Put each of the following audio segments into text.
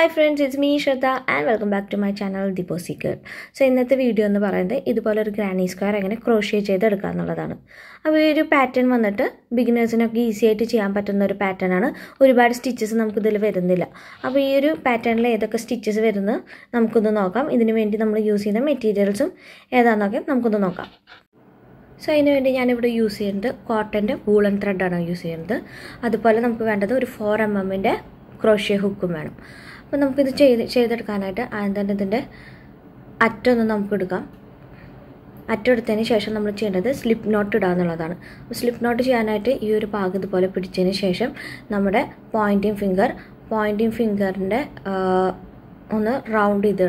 Hi friends it's me Shraddha and welcome back to my channel ദിപോ seeker so ഇന്നത്തെ video എന്ന് പറയുന്നത് ഇതുപോലെ ഒരു ഗ്രാനി സ്ക്വയർ എങ്ങനെ ക്രോഷ്യ ചെയ്തെടുക്കുക എന്നുള്ളതാണ്. അപ്പോൾ ഈ ഒരു പാറ്റേൺ വന്നിട്ട് ബിഗിനേഴ്സിനൊക്കെ ഈസി ആയിട്ട് ചെയ്യാൻ പറ്റുന്ന ഒരു പാറ്റേൺ ആണ്. ഒരുപാട് സ്റ്റിച്ചസ് നമുക്കിതിൽ വരുന്നില്ല. അപ്പോൾ ഈ ഒരു പാറ്റേണിൽ ഏതൊക്കെ സ്റ്റിച്ചസ് വരുന്നത് നമുക്കൊന്ന് നോക്കാം. ഇതിനു വേണ്ടി നമ്മൾ യൂസ് ചെയ്യുന്ന മെറ്റീരിയൽസും ഏതാണെന്നൊക്കെ നമുക്കൊന്ന് നോക്കാം. സോ അതിന് വേണ്ടി ഞാനിവിടെ യൂസ് ചെയ്യുന്നത് കോട്ടന്റെ വൂളൻ ത്രെഡാണ് യൂസ് ചെയ്യുന്നത്. അതുപോലെ നമുക്ക് വേണ്ടത് ഒരു ഫോർ എം എമ്മിന്റെ ക്രോഷ്യ ഹുക്കും വേണം. അപ്പോൾ നമുക്കിത് ചെയ്ത് ചെയ്തെടുക്കാനായിട്ട് ആദ്യം തന്നെ ഇതിന്റെ അറ്റമൊന്ന് നമുക്ക് എടുക്കാം അറ്റം എടുത്തതിന് ശേഷം നമ്മൾ ചെയ്യേണ്ടത് സ്ലിപ്പ് നോട്ട് ഇടുക എന്നുള്ളതാണ്. സ്ലിപ്പ് നോട്ട് ചെയ്യാനായിട്ട് ഈ ഒരു ഭാഗം ഇതുപോലെ പിടിച്ചതിന് ശേഷം നമ്മുടെ പോയിന്റിങ് ഫിംഗർ പോയിന്റിങ് ഫിംഗറിന്റെ ഒന്ന് റൗണ്ട് ചെയ്ത്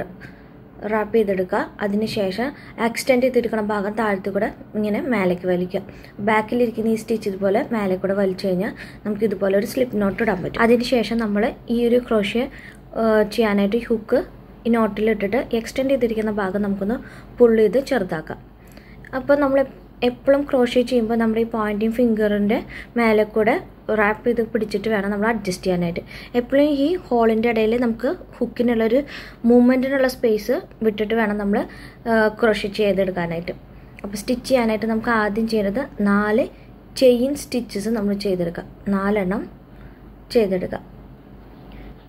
റാപ്പ് ചെയ്തെടുക്കുക. അതിനുശേഷം എക്സ്റ്റെൻഡ് ചെയ്തെടുക്കുന്ന ഭാഗം താഴത്തു കൂടെ ഇങ്ങനെ മേലേക്ക് വലിക്കുക. ബാക്കിലിരിക്കുന്ന ഈ സ്റ്റിച്ച് ഇതുപോലെ മേലെ കൂടെ വലിച്ചു കഴിഞ്ഞാൽ നമുക്ക് ഇതുപോലെ ഒരു സ്ലിപ്പ് നോട്ട് ഇടാൻ പറ്റും. അതിനുശേഷം നമ്മൾ ഈ ഒരു ക്രോഷ്യ ചെയ്യാനായിട്ട് ഹുക്ക് ഈ നോട്ടിലിട്ടിട്ട് എക്സ്റ്റെൻഡ് ചെയ്തിരിക്കുന്ന ഭാഗം നമുക്കൊന്ന് പുൾ ചെയ്ത് ചെറുതാക്കാം. അപ്പോൾ നമ്മൾ എപ്പോഴും ക്രോഷ്യ ചെയ്യുമ്പോൾ നമ്മുടെ ഈ പോയിന്റിങ് ഫിംഗറിന്റെ മേലെ കൂടെ റാപ്പ് ചെയ്ത് പിടിച്ചിട്ട് വേണം നമ്മൾ അഡ്ജസ്റ്റ് ചെയ്യാനായിട്ട്. എപ്പോഴും ഈ ഹോളിന്റെ ഇടയിൽ നമുക്ക് ഹുക്കിനുള്ളൊരു മൂവ്മെന്റിനുള്ള സ്പേസ് വിട്ടിട്ട് വേണം നമ്മൾ ക്രോഷ്യ ചെയ്തെടുക്കാനായിട്ട്. അപ്പോൾ സ്റ്റിച്ച് ചെയ്യാനായിട്ട് നമുക്ക് ആദ്യം ചെയ്യുന്നത് നാല് ചെയിൻ സ്റ്റിച്ചസ് നമ്മൾ ചെയ്തെടുക്കുക നാലെണ്ണം ചെയ്തെടുക്കാം.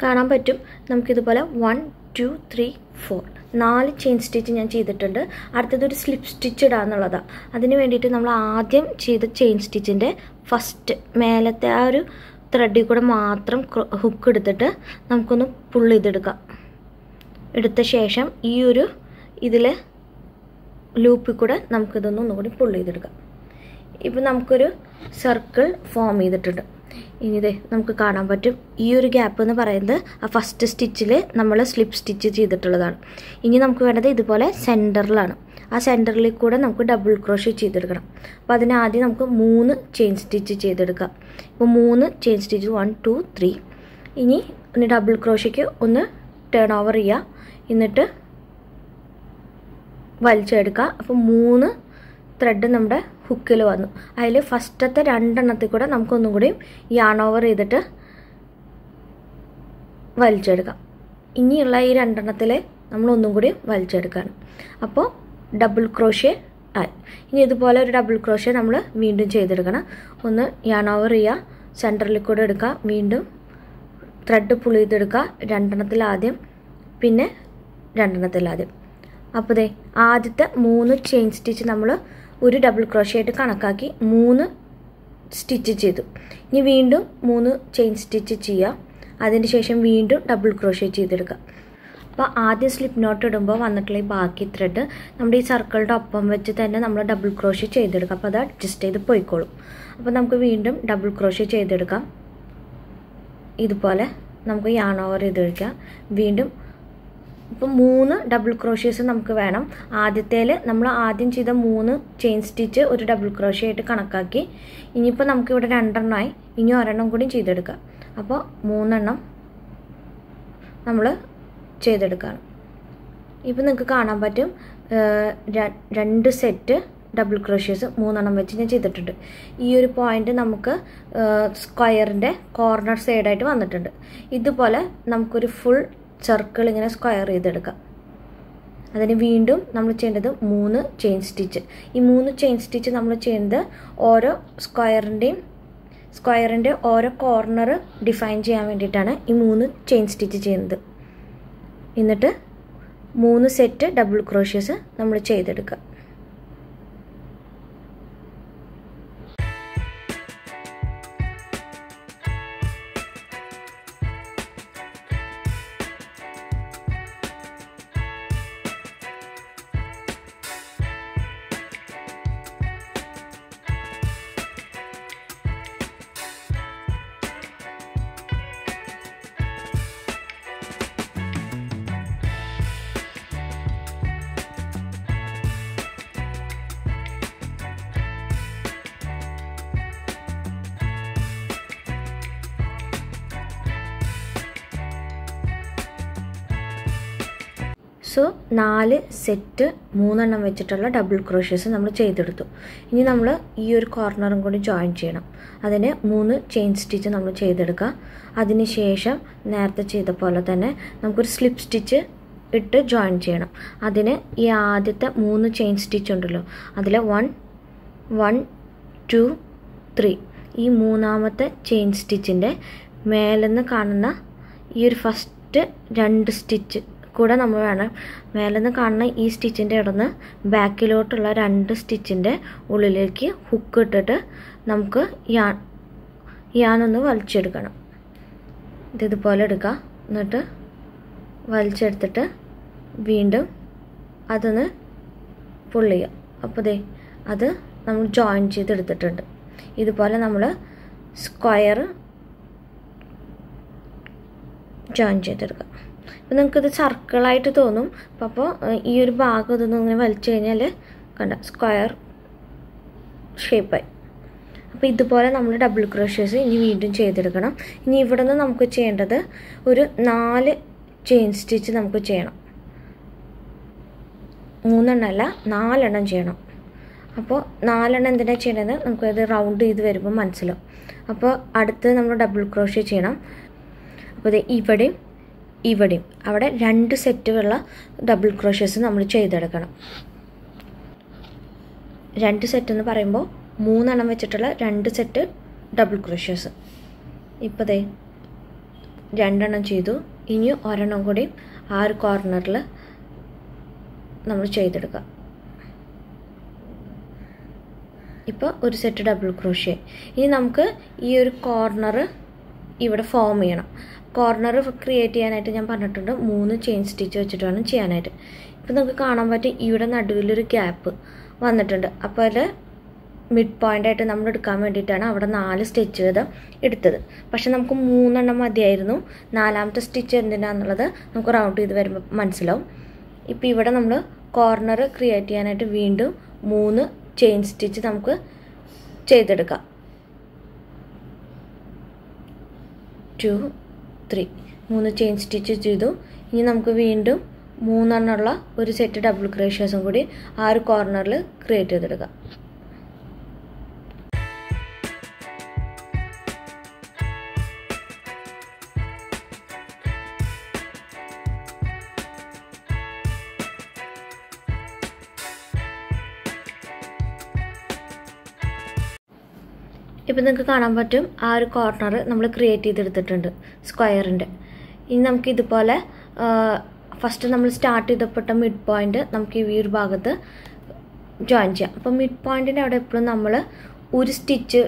കാണാൻ പറ്റും. നമുക്കിതുപോലെ വൺ ടു ത്രീ ഫോർ നാല് ചെയിൻ സ്റ്റിച്ച് ഞാൻ ചെയ്തിട്ടുണ്ട്. അടുത്തത് ഒരു സ്ലിപ്പ് സ്റ്റിച്ച് ഇടാന്നുള്ളതാണ് അതിന് വേണ്ടിയിട്ട് നമ്മൾ ആദ്യം ചെയ്ത ചെയിൻ സ്റ്റിച്ചിന്റെ ഫസ്റ്റ് മേലത്തെ ആ ഒരു ത്രെഡിൽ കൂടെ മാത്രം ഹുക്ക് എടുത്തിട്ട് നമുക്കൊന്ന് പുള്ള് ചെയ്തെടുക്കാം. എടുത്ത ശേഷം ഈ ഒരു ഇതിൽ ലൂപ്പിൽ കൂടെ നമുക്കിതൊന്ന് ഒന്നുകൂടി പുള്ള് ചെയ്തെടുക്കാം. ഇപ്പം നമുക്കൊരു സർക്കിൾ ഫോം ചെയ്തിട്ടുണ്ട്. ഇനി ഇതേ നമുക്ക് കാണാൻ പറ്റും. ഈ ഒരു ഗ്യാപ്പ് എന്ന് പറയുന്നത് ആ ഫസ്റ്റ് സ്റ്റിച്ചിൽ നമ്മൾ സ്ലിപ്പ് സ്റ്റിച്ച് ചെയ്തിട്ടുള്ളതാണ്. ഇനി നമുക്ക് വേണ്ടത് ഇതുപോലെ സെന്ററിലാണ് ആ സെന്ററിൽ കൂടെ നമുക്ക് ഡബിൾ ക്രോഷ്യ ചെയ്തെടുക്കണം. അപ്പോൾ അതിന് ആദ്യം നമുക്ക് മൂന്ന് ചെയിൻ സ്റ്റിച്ച് ചെയ്തെടുക്കാം. ഇപ്പോൾ മൂന്ന് chain stitch one two three ഇനി ഒന്ന് ഡബിൾ ക്രോഷ്യയ്ക്ക് ഒന്ന് ടേൺ ഓവർ ചെയ്യുക എന്നിട്ട് വലിച്ചെടുക്കുക അപ്പോൾ മൂന്ന് ത്രെഡ് നമ്മുടെ ഹുക്കിൽ വന്നു. അതിൽ ഫസ്റ്റത്തെ രണ്ടെണ്ണത്തിൽ കൂടെ നമുക്കൊന്നും കൂടി യാൺ ഓവർ ചെയ്തിട്ട് വലിച്ചെടുക്കാം. ഇനിയുള്ള ഈ രണ്ടെണ്ണത്തിൽ നമ്മൾ ഒന്നും കൂടി വലിച്ചെടുക്കുകയാണ് അപ്പോൾ ഡബിൾ ക്രോഷ്യ ആയി. ഇനി ഇതുപോലെ ഒരു ഡബിൾ ക്രോഷ്യ നമ്മൾ വീണ്ടും ചെയ്തെടുക്കണം. ഒന്ന് യാൺ ഓവർ ചെയ്യുക സെന്ററിൽ കൂടെ എടുക്കുക വീണ്ടും ത്രെഡ് പുളി ചെയ്തെടുക്കുക രണ്ടെണ്ണത്തിൽ ആദ്യം പിന്നെ രണ്ടെണ്ണത്തിൽ ആദ്യം. അപ്പോൾ ദേ ആദ്യത്തെ മൂന്ന് ചെയിൻ സ്റ്റിച്ച് നമ്മൾ ഒരു ഡബിൾ ക്രോഷ്യായിട്ട് കണക്കാക്കി മൂന്ന് സ്റ്റിച്ച് ചെയ്തു. ഇനി വീണ്ടും മൂന്ന് ചെയിൻ സ്റ്റിച്ച് ചെയ്യുക ശേഷം വീണ്ടും ഡബിൾ ക്രോഷ്യ ചെയ്തെടുക്കുക അപ്പോൾ ആദ്യം സ്ലിപ്പ് നോട്ട് ഇടുമ്പോൾ വന്നിട്ടുള്ള ഈ ബാക്കി ത്രെഡ് നമ്മുടെ ഈ സർക്കിളിന്റെ ഒപ്പം വെച്ച് തന്നെ നമ്മൾ ഡബിൾ ക്രോഷ്യ ചെയ്തെടുക്കുക അപ്പോൾ അത് അഡ്ജസ്റ്റ് ചെയ്ത് പോയിക്കോളും. അപ്പോൾ നമുക്ക് വീണ്ടും ഡബിൾ ക്രോഷ്യ ചെയ്തെടുക്കാം. ഇതുപോലെ നമുക്ക് യാൺ ഓവർ ചെയ്ത് കഴിക്കാം വീണ്ടും ഇപ്പം മൂന്ന് ഡബിൾ ക്രോഷ്യസ് നമുക്ക് വേണം. ആദ്യത്തേൽ നമ്മൾ ആദ്യം ചെയ്ത മൂന്ന് ചെയിൻ സ്റ്റിച്ച് ഒരു ഡബിൾ ക്രോഷ്യ ആയിട്ട് കണക്കാക്കി. ഇനിയിപ്പോൾ നമുക്കിവിടെ രണ്ടെണ്ണമായി ഇനി ഒരെണ്ണം കൂടി ചെയ്തെടുക്കാം. അപ്പോൾ മൂന്നെണ്ണം നമ്മൾ ചെയ്തെടുക്കുകയാണ് ഇപ്പം നിങ്ങൾക്ക് കാണാൻ പറ്റും രണ്ട് സെറ്റ് ഡബിൾ ക്രോഷ്യസ് മൂന്നെണ്ണം വെച്ച് ഞാൻ ചെയ്തിട്ടുണ്ട്. ഈ ഒരു പോയിന്റ് നമുക്ക് സ്ക്വയറിന്റെ കോർണർ സൈഡായിട്ട് വന്നിട്ടുണ്ട്. ഇതുപോലെ നമുക്കൊരു ഫുൾ സർക്കിൾ ഇങ്ങനെ സ്ക്വയർ ചെയ്തെടുക്കാം. അതിന് വീണ്ടും നമ്മൾ ചെയ്യേണ്ടത് മൂന്ന് ചെയിൻ സ്റ്റിച്ച് ഈ മൂന്ന് ചെയിൻ സ്റ്റിച്ച് നമ്മൾ ചെയ്യുന്നത് ഓരോ സ്ക്വയറിന്റെയും സ്ക്വയറിന്റെ ഓരോ കോർണർ ഡിഫൈൻ ചെയ്യാൻ വേണ്ടിയിട്ടാണ് ഈ മൂന്ന് ചെയിൻ സ്റ്റിച്ച് ചെയ്യുന്നത്. എന്നിട്ട് മൂന്ന് സെറ്റ് ഡബിൾ ക്രോഷ്യസ് നമ്മൾ ചെയ്തെടുക്കുക. സോ നാല് സെറ്റ് മൂന്നെണ്ണം വെച്ചിട്ടുള്ള ഡബിൾ ക്രോഷ്യസ് നമ്മൾ ചെയ്തെടുത്തു. ഇനി നമ്മൾ ഈ ഒരു കോർണറും കൂടി ജോയിൻ ചെയ്യണം. അതിന് മൂന്ന് ചെയിൻ സ്റ്റിച്ച് നമ്മൾ ചെയ്തെടുക്കുക. അതിന് ശേഷം നേരത്തെ ചെയ്ത പോലെ തന്നെ നമുക്കൊരു സ്ലിപ്പ് സ്റ്റിച്ച് ഇട്ട് ജോയിൻ ചെയ്യണം. അതിന് ഈ ആദ്യത്തെ മൂന്ന് ചെയിൻ സ്റ്റിച്ച് ഉണ്ടല്ലോ അതിൽ വൺ വൺ ടു ത്രീ ഈ മൂന്നാമത്തെ ചെയിൻ സ്റ്റിച്ചിന്റെ മേലെന്ന് കാണുന്ന ഈ ഒരു ഫസ്റ്റ് രണ്ട് സ്റ്റിച്ച് കൂടെ നമ്മൾ വേണം. മേലെ നിന്ന് കാണുന്ന ഈ സ്റ്റിച്ചിന്റെ ഇടന്ന് ബാക്കിലോട്ടുള്ള രണ്ട് സ്റ്റിച്ചിന്റെ ഉള്ളിലേക്ക് ഹുക്ക് ഇട്ടിട്ട് നമുക്ക് യാൺ യാണൊന്ന് വലിച്ചെടുക്കണം. ഇത് ഇതുപോലെ എടുക്കുക എന്നിട്ട് വലിച്ചെടുത്തിട്ട് വീണ്ടും അതൊന്ന് പുൾ അപ്പോൾ ദേ അത് നമ്മൾ ജോയിൻ ചെയ്തെടുത്തിട്ടുണ്ട്. ഇതുപോലെ നമ്മൾ സ്ക്വയർ ജോയിൻ ചെയ്തെടുക്കുക അപ്പോൾ നിങ്ങൾക്കിത് സർക്കിളായിട്ട് തോന്നും. അപ്പോൾ ഈ ഒരു ഭാഗം ഇതൊന്നും ഇങ്ങനെ വലിച്ചു കഴിഞ്ഞാൽ കണ്ട സ്ക്വയർ ഷേപ്പായി അപ്പോൾ ഇതുപോലെ നമ്മൾ ഡബിൾ ക്രോഷ്യേഴ്സ് ഇനി വീണ്ടും ചെയ്തെടുക്കണം. ഇനി ഇവിടെ നിന്ന് നമുക്ക് ചെയ്യേണ്ടത് ഒരു നാല് ചെയിൻ സ്റ്റിച്ച് നമുക്ക് ചെയ്യണം. മൂന്നെണ്ണമല്ല നാലെണ്ണം ചെയ്യണം. അപ്പോൾ നാലെണ്ണം എന്തിനാണ് ചെയ്യണത് നമുക്കത് റൗണ്ട് ചെയ്ത് വരുമ്പോൾ മനസ്സിലാവും. അപ്പോൾ അടുത്ത് നമ്മൾ ഡബിൾ ക്രോഷ്യ ചെയ്യണം. അപ്പോൾ ഇവിടെയും ഇവിടെയും. അവിടെ രണ്ട് സെറ്റുള്ള ഡബിൾ ക്രോഷ്യസ് നമ്മൾ ചെയ്തെടുക്കണം. രണ്ട് സെറ്റ് എന്ന് പറയുമ്പോൾ മൂന്നെണ്ണം വെച്ചിട്ടുള്ള രണ്ട് സെറ്റ് ഡബിൾ ക്രോഷ്യസ് ഇപ്പോൾ ദേ രണ്ടെണ്ണം ചെയ്തു. ഇനി ഒരെണ്ണം കൂടി ആ ഒരു കോർണറിൽ നമ്മൾ ചെയ്തെടുക്കുക. ഇപ്പോൾ ഒരു സെറ്റ് ഡബിൾ ക്രോഷ്യ ഇനി നമുക്ക് ഈ ഒരു കോർണർ ഇവിടെ ഫോം ചെയ്യണം. കോർണർ ക്രിയേറ്റ് ചെയ്യാനായിട്ട് ഞാൻ പറഞ്ഞിട്ടുണ്ട്. മൂന്ന് ചെയിൻ സ്റ്റിച്ച് വെച്ചിട്ട് വേണം ചെയ്യാനായിട്ട്. ഇപ്പം നമുക്ക് കാണാൻ പറ്റും ഇവിടെ നടുവിലൊരു ഗ്യാപ്പ് വന്നിട്ടുണ്ട്. അപ്പോൾ അതിൽ മിഡ് പോയിന്റ് ആയിട്ട് നമ്മൾ എടുക്കാൻ വേണ്ടിയിട്ടാണ് അവിടെ നാല് സ്റ്റിച്ച് വീതം എടുത്തത്. പക്ഷെ നമുക്ക് മൂന്നെണ്ണം മതിയായിരുന്നു. നാലാമത്തെ സ്റ്റിച്ച് എന്തിനാന്നുള്ളത് നമുക്ക് റൗണ്ട് ചെയ്ത് വരുമ്പോൾ മനസ്സിലാവും. ഇപ്പോൾ ഇവിടെ നമ്മൾ കോർണർ ക്രിയേറ്റ് ചെയ്യാനായിട്ട് വീണ്ടും മൂന്ന് ചെയിൻ സ്റ്റിച്ച് നമുക്ക് ചെയ്തെടുക്കാം. ടു ത്രീ മൂന്ന് ചെയിൻ സ്റ്റിച്ച് ചെയ്തു. ഇനി നമുക്ക് വീണ്ടും മൂന്നെണ്ണമുള്ള ഒരു സെറ്റ് ഡബിൾ ക്രേഷ്യസും കൂടി ആ ഒരു കോർണറിൽ ക്രിയേറ്റ് ചെയ്തെടുക്കാം. ഇപ്പം നിങ്ങൾക്ക് കാണാൻ പറ്റും ആ ഒരു കോർണർ നമ്മൾ ക്രിയേറ്റ് ചെയ്തെടുത്തിട്ടുണ്ട് സ്ക്വയറിന്റെ ഇനി നമുക്ക് ഇതുപോലെ ഫസ്റ്റ് നമ്മൾ സ്റ്റാർട്ട് ചെയ്തപ്പെട്ട മിഡ് പോയിന്റ് നമുക്ക് ഈ ഒരു ഭാഗത്ത് ജോയിൻ ചെയ്യാം. അപ്പോൾ മിഡ് പോയിന്റിന്റെ അവിടെ എപ്പോഴും നമ്മൾ ഒരു സ്റ്റിച്ച്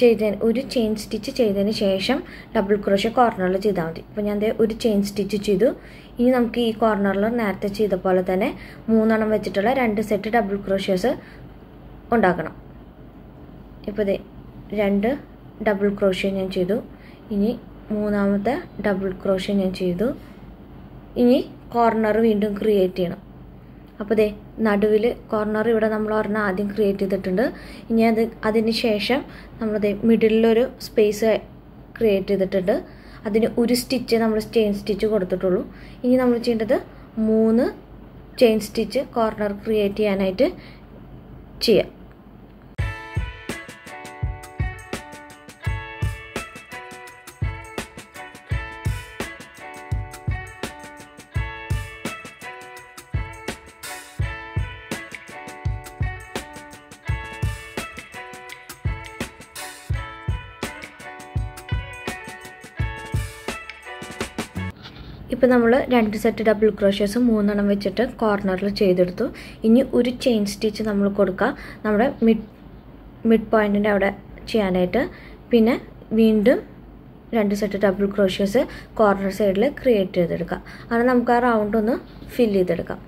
ചെയ്തതിന് ഒരു ചെയിൻ സ്റ്റിച്ച് ചെയ്തതിന് ശേഷം ഡബിൾ ക്രോഷ്യ കോർണറിൽ ചെയ്താൽ മതി. അപ്പോൾ ഞാൻ ഒരു ചെയിൻ സ്റ്റിച്ച് ചെയ്തു. ഇനി നമുക്ക് ഈ കോർണറിൽ നേരത്തെ ചെയ്ത പോലെ തന്നെ മൂന്നെണ്ണം വെച്ചിട്ടുള്ള രണ്ട് സെറ്റ് ഡബിൾ ക്രോഷ്യസ് ഉണ്ടാക്കണം. ഇപ്പോൾ ദേ രണ്ട് ഡബിൾ ക്രോഷ്യ ഞാൻ ചെയ്തു. ഇനി മൂന്നാമത്തെ ഡബിൾ ക്രോഷ്യ ഞാൻ ചെയ്തു. ഇനി കോർണർ വീണ്ടും ക്രിയേറ്റ് ചെയ്യണം. അപ്പോൾ ദേ നടുവിൽ കോർണർ ഇവിടെ നമ്മൾ ഒരെണ്ണം ആദ്യം ക്രിയേറ്റ് ചെയ്തിട്ടുണ്ട്. ഇനി അത് അതിന് ശേഷം നമ്മൾ ദേ മിഡിലൊരു സ്പേസ് ക്രിയേറ്റ് ചെയ്തിട്ടുണ്ട്. അതിന് ഒരു സ്റ്റിച്ച് നമ്മൾ ചെയിൻ സ്റ്റിച്ച് കൊടുത്തിട്ടുള്ളൂ. ഇനി നമ്മൾ ചെയ്യേണ്ടത് മൂന്ന് ചെയിൻ സ്റ്റിച്ച് കോർണർ ക്രിയേറ്റ് ചെയ്യാനായിട്ട് ചെയ്യാം. ഇപ്പോൾ നമ്മൾ രണ്ട് സെറ്റ് ഡബിൾ ക്രോഷ്യസ് മൂന്നെണ്ണം വെച്ചിട്ട് കോർണറിൽ ചെയ്തെടുത്തു. ഇനി ഒരു ചെയിൻ സ്റ്റിച്ച് നമ്മൾ കൊടുക്കുക നമ്മുടെ മിഡ് മിഡ് പോയിന്റിന്റെ അവിടെ ചെയ്യാനായിട്ട്. പിന്നെ വീണ്ടും രണ്ട് സെറ്റ് ഡബിൾ ക്രോഷ്യസ് കോർണർ സൈഡിൽ ക്രിയേറ്റ് ചെയ്തെടുക്കാം. അങ്ങനെ നമുക്ക് ആ റൗണ്ട് ഒന്ന് ഫില്ല് ചെയ്തെടുക്കാം.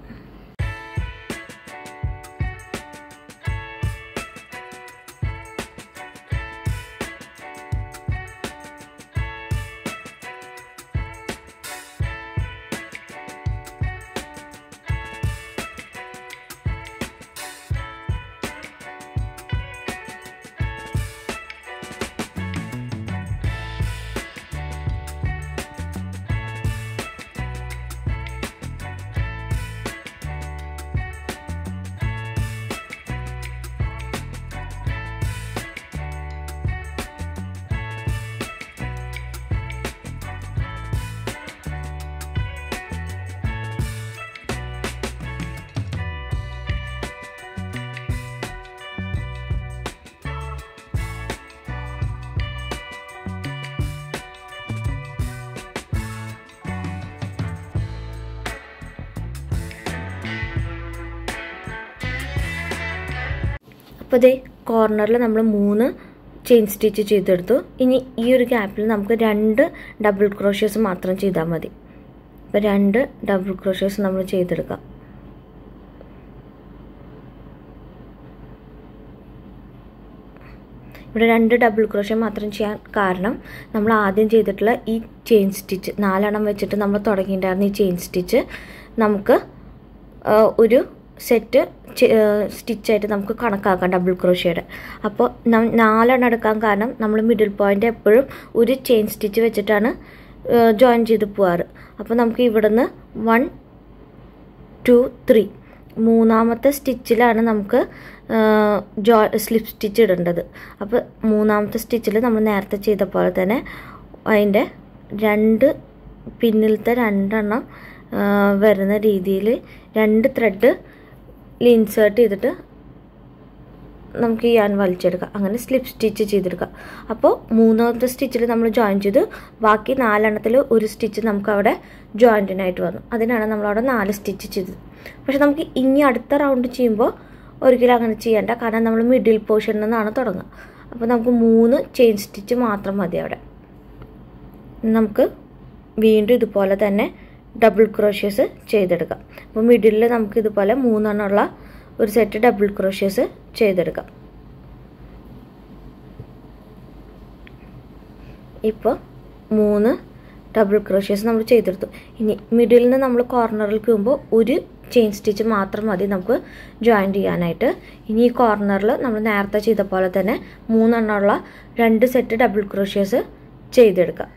അപ്പോൾ ഇതേ കോർണറിൽ നമ്മൾ മൂന്ന് ചെയിൻ സ്റ്റിച്ച് ചെയ്തെടുത്തു. ഇനി ഈ ഒരു ഗ്യാപ്പിൽ നമുക്ക് രണ്ട് ഡബിൾ ക്രോഷ്യസ് മാത്രം ചെയ്താൽ മതി. അപ്പോൾ രണ്ട് ഡബിൾ ക്രോഷ്യസ് നമ്മൾ ചെയ്തെടുക്കാം. ഇവിടെ രണ്ട് ഡബിൾ ക്രോഷ്യ മാത്രം ചെയ്യാൻ കാരണം നമ്മൾ ആദ്യം ചെയ്തിട്ടുള്ള ഈ ചെയിൻ സ്റ്റിച്ച് നാലെണ്ണം വെച്ചിട്ട് നമ്മൾ തുടങ്ങിയിട്ടുണ്ടായിരുന്ന ഈ ചെയിൻ സ്റ്റിച്ച് നമുക്ക് ഒരു സെറ്റ് സ്റ്റിച്ചായിട്ട് നമുക്ക് കണക്കാക്കാം ഡബിൾ ക്രോഷിയുടെ അപ്പോൾ നാലെണ്ണം എടുക്കാൻ കാരണം നമ്മൾ മിഡിൽ പോയിന്റ് എപ്പോഴും ഒരു ചെയിൻ സ്റ്റിച്ച് വെച്ചിട്ടാണ് ജോയിൻ ചെയ്ത് പോവാറ്. അപ്പോൾ നമുക്ക് ഇവിടുന്ന് വൺ ടു ത്രീ മൂന്നാമത്തെ സ്റ്റിച്ചിലാണ് നമുക്ക് ജോ സ്ലിപ്പ് സ്റ്റിച്ച് ഇടേണ്ടത്. അപ്പോൾ മൂന്നാമത്തെ സ്റ്റിച്ചിൽ നമ്മൾ നേരത്തെ ചെയ്ത പോലെ തന്നെ അതിന്റെ രണ്ട് പിന്നിലത്തെ രണ്ടെണ്ണം വരുന്ന രീതിയിൽ രണ്ട് ത്രെഡ് ഇൻസേർട്ട് ചെയ്തിട്ട് നമുക്ക് ഈ ആൻ വലിച്ചെടുക്കാം. അങ്ങനെ സ്ലിപ്പ് സ്റ്റിച്ച് ചെയ്തെടുക്കാം. അപ്പോൾ മൂന്നാമത്തെ സ്റ്റിച്ചിൽ നമ്മൾ ജോയിൻ ചെയ്തു ബാക്കി നാലെണ്ണത്തിൽ ഒരു സ്റ്റിച്ച് നമുക്ക് അവിടെ ജോയിന്റിനായിട്ട് വന്നു. അതിനാണ് നമ്മളവിടെ നാല് സ്റ്റിച്ച് ചെയ്തത്. പക്ഷെ നമുക്ക് ഇനി അടുത്ത റൗണ്ട് ചെയ്യുമ്പോൾ ഒരിക്കലും അങ്ങനെ ചെയ്യേണ്ട. കാരണം നമ്മൾ മിഡിൽ പോർഷനിൽ നിന്നാണ് തുടങ്ങുക. അപ്പോൾ നമുക്ക് മൂന്ന് ചെയിൻ സ്റ്റിച്ച് മാത്രം മതി അവിടെ. നമുക്ക് വീണ്ടും ഇതുപോലെ തന്നെ ഡബിൾ ക്രോഷ്യസ് ചെയ്തെടുക്കാം. അപ്പോൾ മിഡിലിൽ നമുക്ക് ഇതുപോലെ മൂന്നെണ്ണമുള്ള ഒരു സെറ്റ് ഡബിൾ ക്രോഷ്യസ് ചെയ്തെടുക്കാം. ഇപ്പോൾ മൂന്ന് ഡബിൾ ക്രോഷ്യസ് നമ്മൾ ചെയ്തെടുത്തു. ഇനി മിഡിൽ നിന്ന് നമ്മൾ കോർണറിലേക്ക് പോകുമ്പോൾ ഒരു ചെയിൻ സ്റ്റിച്ച് മാത്രം മതി നമുക്ക് ജോയിൻ ചെയ്യാനായിട്ട്. ഇനി ഈ കോർണറിൽ നമ്മൾ നേരത്തെ ചെയ്ത പോലെ തന്നെ മൂന്നെണ്ണമുള്ള രണ്ട് സെറ്റ് ഡബിൾ ക്രോഷ്യസ് ചെയ്തെടുക്കാം.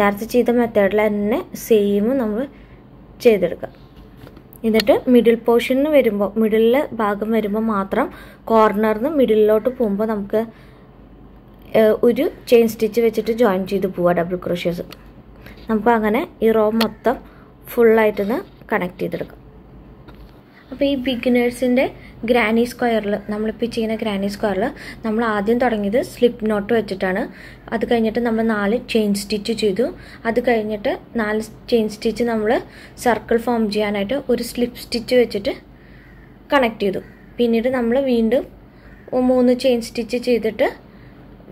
നേരത്തെ ചെയ്ത മെത്തേഡിൽ തന്നെ സെയിം നമ്മൾ ചെയ്തെടുക്കാം. എന്നിട്ട് മിഡിൽ പോർഷനിൽ വരുമ്പോൾ മിഡിലിലെ ഭാഗം വരുമ്പോൾ മാത്രം കോർണറിൽ നിന്ന് മിഡിലിലോട്ട് പോകുമ്പോൾ നമുക്ക് ഒരു ചെയിൻ സ്റ്റിച്ച് വെച്ചിട്ട് ജോയിൻ ചെയ്ത് പോവാം ഡബിൾ ക്രോഷേഴ്സ് നമുക്ക് അങ്ങനെ ഈ റോ മൊത്തം ഫുള്ളായിട്ടൊന്ന് കണക്ട് ചെയ്തെടുക്കാം. അപ്പോൾ ഈ ബിഗിനേഴ്സിന്റെ ഗ്രാനി സ്ക്വയറിൽ നമ്മളിപ്പോൾ ചെയ്യുന്ന ഗ്രാനി സ്ക്വയറിൽ നമ്മൾ ആദ്യം തുടങ്ങിയത് സ്ലിപ്പ് നോട്ട് വെച്ചിട്ടാണ്. അത് കഴിഞ്ഞിട്ട് നമ്മൾ നാല് ചെയിൻ സ്റ്റിച്ച് ചെയ്തു. അത് കഴിഞ്ഞിട്ട് നാല് ചെയിൻ സ്റ്റിച്ച് നമ്മൾ സർക്കിൾ ഫോം ചെയ്യാനായിട്ട് ഒരു സ്ലിപ്പ് സ്റ്റിച്ച് വെച്ചിട്ട് കണക്ട് ചെയ്തു. പിന്നീട് നമ്മൾ വീണ്ടും മൂന്ന് ചെയിൻ സ്റ്റിച്ച് ചെയ്തിട്ട്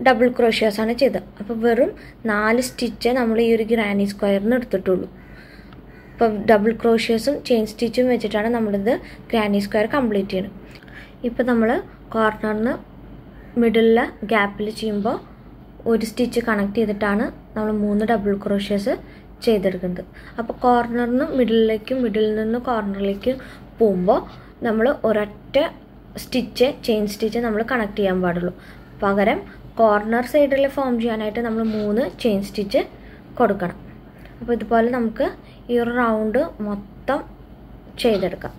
ഡബിൾ ക്രോഷ്യാസാണ് ചെയ്തത്. അപ്പോൾ വെറും നാല് സ്റ്റിച്ച് നമ്മൾ ഈ ഒരു ഗ്രാനി സ്ക്വയറിന് എടുത്തിട്ടുള്ളൂ. അപ്പോൾ ഡബിൾ ക്രോഷ്യസും ചെയിൻ സ്റ്റിച്ചും വെച്ചിട്ടാണ് നമ്മളിത് ഗ്രാനി സ്ക്വയർ കംപ്ലീറ്റ് ചെയ്യുന്നത് ഇപ്പോൾ നമ്മൾ കോർണറിന് മിഡിലിലെ ഗ്യാപ്പിൽ ചെയ്യുമ്പോൾ ഒരു സ്റ്റിച്ച് കണക്ട് ചെയ്തിട്ടാണ് നമ്മൾ മൂന്ന് ഡബിൾ ക്രോഷ്യസ് ചെയ്തെടുക്കുന്നത്. അപ്പോൾ കോർണറിൽ നിന്ന് മിഡിലിലേക്കും മിഡിലിൽ നിന്ന് കോർണറിലേക്ക് പോകുമ്പോൾ നമ്മൾ ഒരൊറ്റ സ്റ്റിച്ച് ചെയിൻ സ്റ്റിച്ച് നമ്മൾ കണക്ട് ചെയ്യാൻ പാടുള്ളൂ. പകരം കോർണർ സൈഡിൽ ഫോം ചെയ്യാനായിട്ട് നമ്മൾ മൂന്ന് ചെയിൻ സ്റ്റിച്ച് കൊടുക്കണം. അപ്പോൾ ഇതുപോലെ നമുക്ക് ഈ ഒരു റൗണ്ട് മൊത്തം ചെയ്തെടുക്കാം.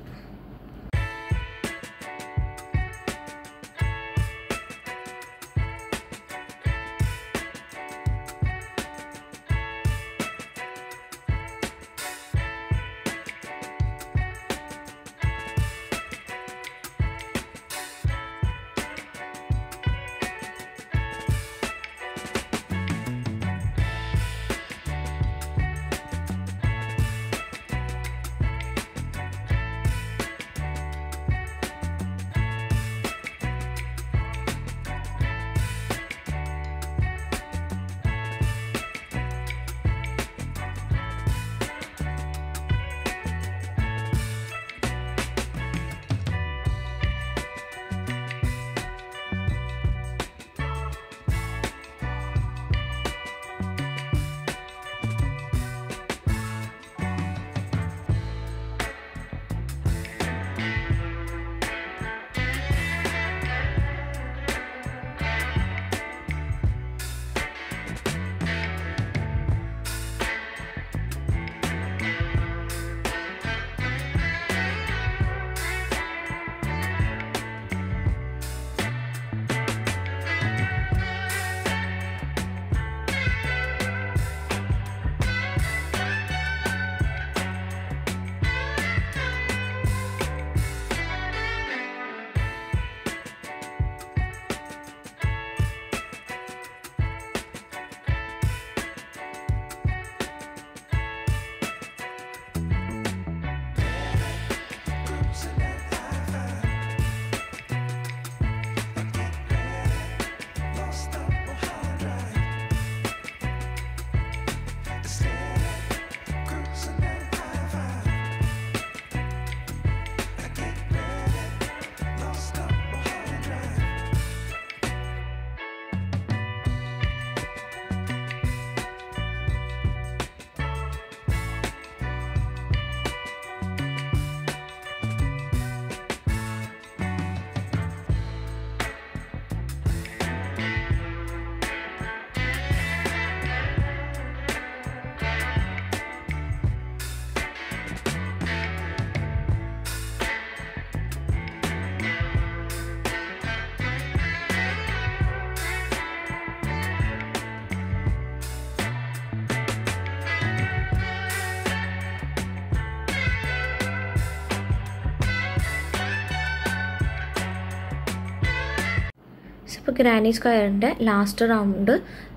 ഗ്രാനി സ്ക്വയറിന്റെ ലാസ്റ്റ് റൗണ്ട്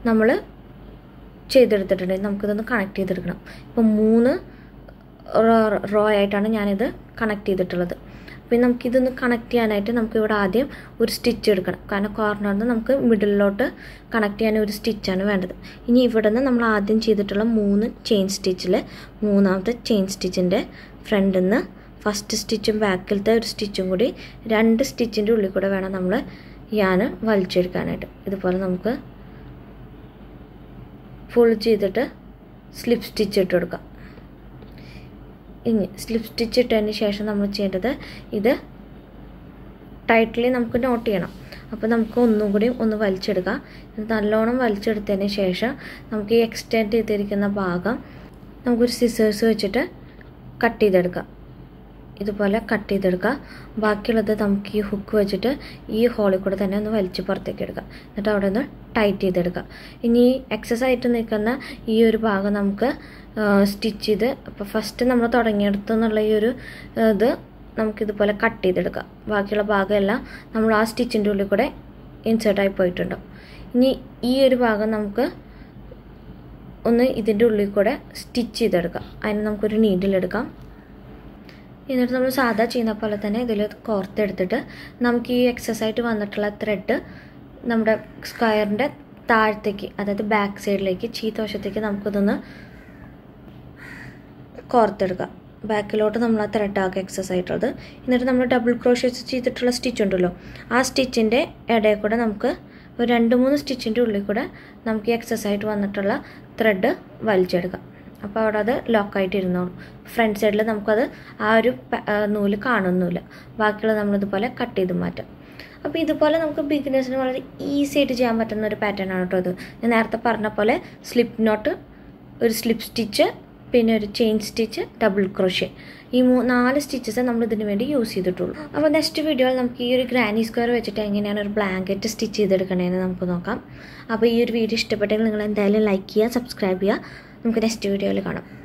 നമ്മൾ ചെയ്തെടുത്തിട്ടുണ്ട്. നമുക്കിതൊന്ന് കണക്ട് ചെയ്തെടുക്കണം. ഇപ്പോൾ മൂന്ന് റോ ആയിട്ടാണ് ഞാനിത് കണക്ട് ചെയ്തിട്ടുള്ളത്. അപ്പോൾ നമുക്കിതൊന്ന് കണക്ട് ചെയ്യാനായിട്ട് നമുക്ക് ഇവിടെ ആദ്യം ഒരു സ്റ്റിച്ച് എടുക്കണം. കാരണം കോർണറിൽ നിന്ന് നമുക്ക് മിഡിലോട്ട് കണക്ട് ചെയ്യാൻ ഒരു സ്റ്റിച്ചാണ് വേണ്ടത്. ഇനി ഇവിടെ നിന്ന് നമ്മൾ ആദ്യം ചെയ്തിട്ടുള്ള മൂന്ന് ചെയിൻ സ്റ്റിച്ചിൽ മൂന്നാമത്തെ ചെയിൻ സ്റ്റിച്ചിന്റെ ഫ്രണ്ടിൽ നിന്ന് ഫസ്റ്റ് സ്റ്റിച്ചും ബാക്കിലത്തെ ഒരു സ്റ്റിച്ചും കൂടി രണ്ട് സ്റ്റിച്ചിന്റെ ഉള്ളിൽ കൂടെ വേണം നമ്മൾ ഞാൻ വലിച്ചെടുക്കാനായിട്ട്. ഇതുപോലെ നമുക്ക് ഫുൾ ചെയ്തിട്ട് സ്ലിപ്പ് സ്റ്റിച്ച് ഇട്ട് കൊടുക്കാം. ഇനി സ്ലിപ്പ് സ്റ്റിച്ച് ഇട്ടതിന് ശേഷം നമ്മൾ ചെയ്യേണ്ടത് ഇത് ടൈറ്റിലി നമുക്ക് നോട്ട് ചെയ്യണം. അപ്പോൾ നമുക്ക് ഒന്നും കൂടി ഒന്ന് വലിച്ചെടുക്കാം. നല്ലോണം വലിച്ചെടുത്തതിന് ശേഷം നമുക്ക് ഈ എക്സ്റ്റെൻഡ് ചെയ്തിരിക്കുന്ന ഭാഗം നമുക്കൊരു സിസേഴ്സ് വെച്ചിട്ട് കട്ട് ചെയ്തെടുക്കാം. ഇതുപോലെ കട്ട് ചെയ്തെടുക്കുക. ബാക്കിയുള്ളത് നമുക്ക് ഈ ഹുക്ക് വെച്ചിട്ട് ഈ ഹോളിൽ കൂടെ തന്നെ ഒന്ന് വലിച്ച് പുറത്തേക്ക് എടുക്കുക എന്നിട്ട് അവിടെ ഒന്ന് ടൈറ്റ് ചെയ്തെടുക്കുക. ഇനി എക്സസ് ആയിട്ട് നിൽക്കുന്ന ഈ ഒരു ഭാഗം നമുക്ക് സ്റ്റിച്ച് ചെയ്ത് അപ്പോൾ ഫസ്റ്റ് നമ്മൾ തുടങ്ങിയെടുത്തെന്നുള്ള ഈ ഒരു ഇത് നമുക്കിതുപോലെ കട്ട് ചെയ്തെടുക്കാം ബാക്കിയുള്ള ഭാഗമെല്ലാം നമ്മൾ ആ സ്റ്റിച്ചിന്റെ ഉള്ളിൽ കൂടെ ഇൻസേർട്ടായി പോയിട്ടുണ്ടാവും ഇനി ഈ ഒരു ഭാഗം നമുക്ക് ഒന്ന് ഇതിന്റെ ഉള്ളിൽ കൂടെ സ്റ്റിച്ച് ചെയ്തെടുക്കാം. അതിന് നമുക്കൊരു നീഡിലെടുക്കാം എന്നിട്ട് നമ്മൾ സാധാ ചെയ്യുന്ന പോലെ തന്നെ ഇതിൽ കോർത്തെടുത്തിട്ട് നമുക്ക് ഈ എക്സസ് ആയിട്ട് വന്നിട്ടുള്ള ത്രെഡ് നമ്മുടെ സ്ക്വയറിന്റെ താഴത്തേക്ക് അതായത് ബാക്ക് സൈഡിലേക്ക് ചീത്തവശത്തേക്ക് നമുക്കിതൊന്ന് കോർത്തെടുക്കാം. ബാക്കിലോട്ട് നമ്മൾ ആ ത്രെഡാക്കുക എക്സസ് ആയിട്ടുള്ളത്. എന്നിട്ട് നമ്മൾ ഡബിൾ ക്രോഷ്യസ് ചെയ്തിട്ടുള്ള സ്റ്റിച്ച് ഉണ്ടല്ലോ ആ സ്റ്റിച്ചിന്റെ ഇടയിൽ കൂടെ നമുക്ക് ഒരു രണ്ട് മൂന്ന് സ്റ്റിച്ചിന്റെ ഉള്ളിൽ കൂടെ നമുക്ക് ഈ എക്സസ് ആയിട്ട് വന്നിട്ടുള്ള ത്രെഡ് വലിച്ചെടുക്കാം. അപ്പോൾ അവിടെ അത് ലോക്കായിട്ട് ഇരുന്നോളും ഫ്രണ്ട് സൈഡിൽ നമുക്കത് ആ ഒരു നൂൽ കാണുന്നില്ല ബാക്കിയുള്ള നമ്മളിതുപോലെ കട്ട് ചെയ്ത് മാറ്റാം. അപ്പോൾ ഇതുപോലെ നമുക്ക് ബിഗിനേഴ്സിന് വളരെ ഈസി ആയിട്ട് ചെയ്യാൻ പറ്റുന്ന ഒരു പാറ്റേൺ ആണ് കേട്ടോ ഇത്. ഞാൻ നേരത്തെ പറഞ്ഞ പോലെ സ്ലിപ്പ് നോട്ട് ഒരു സ്ലിപ്പ് സ്റ്റിച്ച് പിന്നെ ഒരു ചെയിൻ സ്റ്റിച്ച് ഡബിൾ ക്രോഷ്യ ഈ മൂ നാല് സ്റ്റിച്ചസ് നമ്മൾ ഇതിന് വേണ്ടി യൂസ് ചെയ്തിട്ടുള്ളൂ. അപ്പോൾ നെക്സ്റ്റ് വീഡിയോയിൽ നമുക്ക് ഈ ഒരു ഗ്രാനി സ്ക്വയർ വെച്ചിട്ട് എങ്ങനെയാണ് ഒരു ബ്ലാങ്കറ്റ് സ്റ്റിച്ച് ചെയ്തെടുക്കണേന്ന് നമുക്ക് നോക്കാം. അപ്പോൾ ഈ ഒരു വീഡിയോ ഇഷ്ടപ്പെട്ടെങ്കിൽ നിങ്ങൾ എന്തായാലും ലൈക്ക് ചെയ്യുക സബ്സ്ക്രൈബ് ചെയ്യുക. നമുക്ക് നെക്സ്റ്റ് വീഡിയോയിൽ കാണാം.